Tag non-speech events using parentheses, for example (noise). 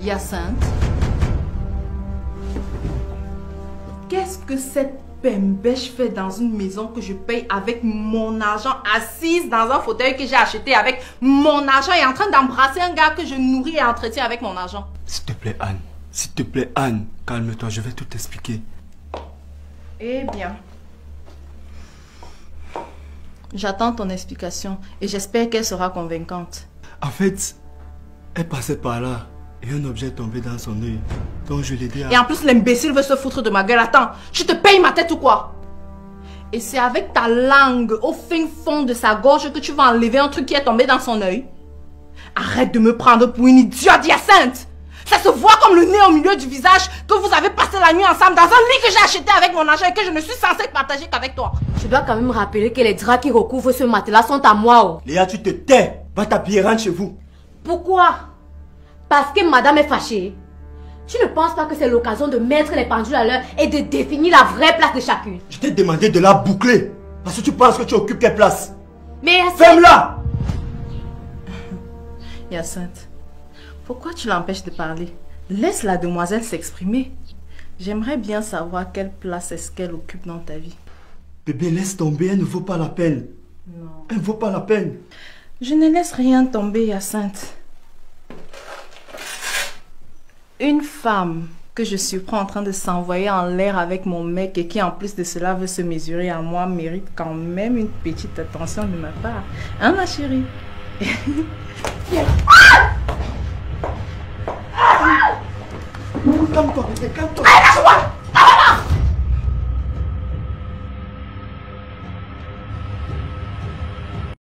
Hyacinthe Qu'est-ce que cette bêche fait dans une maison que je paye avec mon argent, assise dans un fauteuil que j'ai acheté avec mon argent et en train d'embrasser un gars que je nourris et entretiens avec mon argent? S'il te plaît, Anne. S'il te plaît, Anne. Calme-toi, je vais tout expliquer. Eh bien. J'attends ton explication et j'espère qu'elle sera convaincante. En fait, elle passait par là et un objet est tombé dans son œil. Donc je l'ai dit à... Et en plus, l'imbécile veut se foutre de ma gueule. Attends, tu te payes ma tête ou quoi? Et c'est avec ta langue au fin fond de sa gorge que tu vas enlever un truc qui est tombé dans son œil Arrête de me prendre pour une idiote Hyacinthe Ça se voit comme le nez au milieu du visage que vous avez passé la nuit ensemble dans un lit que j'ai acheté avec mon argent et que je ne suis censée partager qu'avec toi. Je dois quand même rappeler que les draps qui recouvrent ce matelas sont à moi. Oh. Léa, tu te tais Va t'habiller, rentre chez vous. Pourquoi? Parce que madame est fâchée. Tu ne penses pas que c'est l'occasion de mettre les pendules à l'heure et de définir la vraie place de chacune? Je t'ai demandé de la boucler. Parce que tu penses que tu occupes quelle place Mais Ferme-la Hyacinthe, pourquoi tu l'empêches de parler? Laisse la demoiselle s'exprimer. J'aimerais bien savoir quelle place est-ce qu'elle occupe dans ta vie. Bébé, laisse tomber, elle ne vaut pas la peine. Non. Elle ne vaut pas la peine. Je ne laisse rien tomber, Hyacinthe. Une femme que je surprends en train de s'envoyer en l'air avec mon mec et qui en plus de cela veut se mesurer à moi mérite quand même une petite attention de ma part. Hein ma chérie? (laughs) canto, desde canto. ¡Ay, la suba!